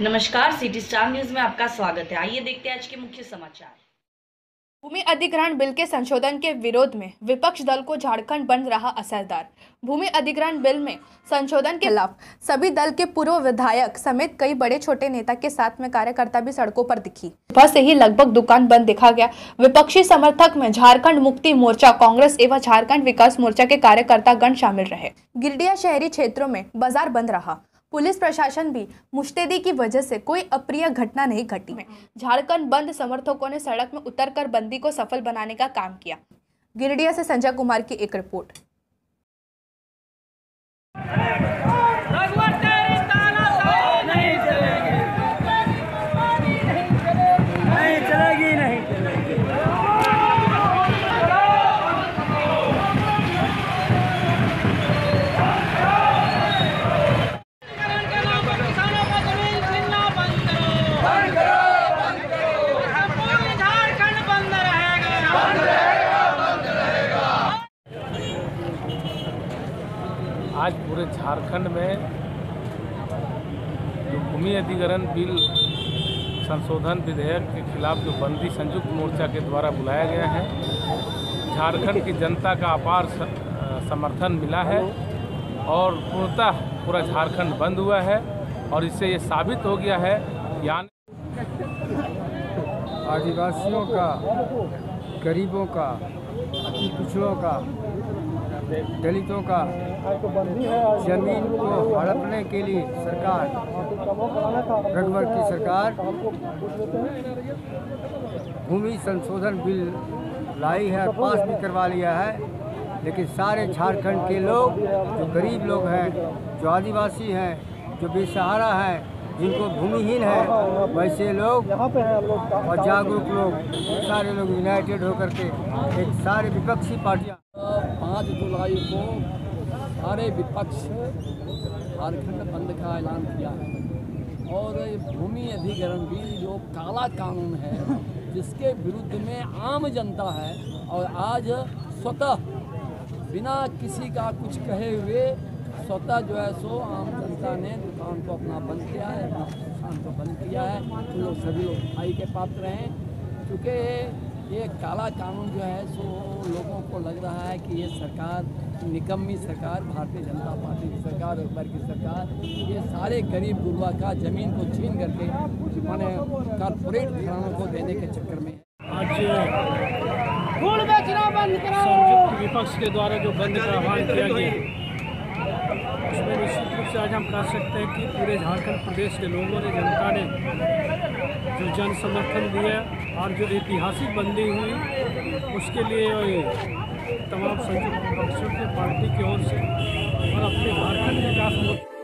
नमस्कार city star news में आपका स्वागत है। आइए देखते हैं आज के मुख्य समाचार। भूमि अधिग्रहण बिल के संशोधन के विरोध में विपक्ष दल को झारखंड बंद रहा असरदार। भूमि अधिग्रहण बिल में संशोधन के खिलाफ सभी दल के पूर्व विधायक समेत कई बड़े छोटे नेता के साथ में कार्यकर्ता भी सड़कों पर दिखी। सुबह से ही लगभग दुकान बंद देखा गया। विपक्षी समर्थक में झारखंड मुक्ति मोर्चा, कांग्रेस एवं झारखंड विकास मोर्चा के कार्यकर्ता गण शामिल रहे। गिरडिया शहरी क्षेत्रों में बाज़ार बंद रहा। पुलिस प्रशासन भी मुश्तैदी की वजह से कोई अप्रिय घटना नहीं घटी। झारखंड बंद समर्थकों ने सड़क में उतरकर बंदी को सफल बनाने का काम किया। गिरडिया से संजय कुमार की एक रिपोर्ट। आज पूरे झारखंड में जो भूमि अधिग्रहण बिल संशोधन विधेयक के खिलाफ जो बंदी संयुक्त मोर्चा के द्वारा बुलाया गया है, झारखंड की जनता का अपार समर्थन मिला है और पूर्णतः पूरा झारखंड बंद हुआ है और इससे ये साबित हो गया है यानी आदिवासियों का, गरीबों का, अति पिछड़ों का दलितों का ज़मीन को हड़पने के लिए सरकार, रघुवर की सरकार, भूमि संशोधन बिल लाई है और पास भी करवा लिया है। लेकिन सारे झारखंड के लोग, जो गरीब लोग हैं, जो आदिवासी हैं, जो बेसहारा हैं, जिनको भूमिहीन है, वैसे लोग और जागरूक लोग, सारे लोग यूनाइटेड होकर के एक सारे विपक्षी पार्टियाँ पाँच जुलाई को सारे विपक्ष झारखंड बंद का ऐलान किया है। और भूमि अधिग्रहण भी जो काला कानून है, जिसके विरुद्ध में आम जनता है, और आज स्वतः बिना किसी का कुछ कहे हुए स्वतः जो है सो आम जनता ने दुकान को अपना बंद किया है दुकान को बंद किया है। तो लोग सभी लोग भाई के पात्र हैं, क्योंकि ये काला कानून जो है सो लोगों को लग रहा है कि ये सरकार निकम्मी सरकार भारतीय जनता पार्टी की सरकार और वर्ग की सरकार ये सारे गरीब गुरबा का ज़मीन को छीन करके माने कारपोरेट घरानों को देने के चक्कर में। आज फूल बंद करो संयुक्त विपक्ष के द्वारा जो बंद का आह्वान किया गया उसमें निश्चित रूप से आज हम कह सकते हैं कि पूरे झारखंड प्रदेश के लोगों ने जनता ने जन समर्थन दिया और जो ऐतिहासिक बंदी हुई, उसके लिए तमाम संयुक्त पक्षों की पार्टी की ओर से और अपने झारखंड विकास मोर्चा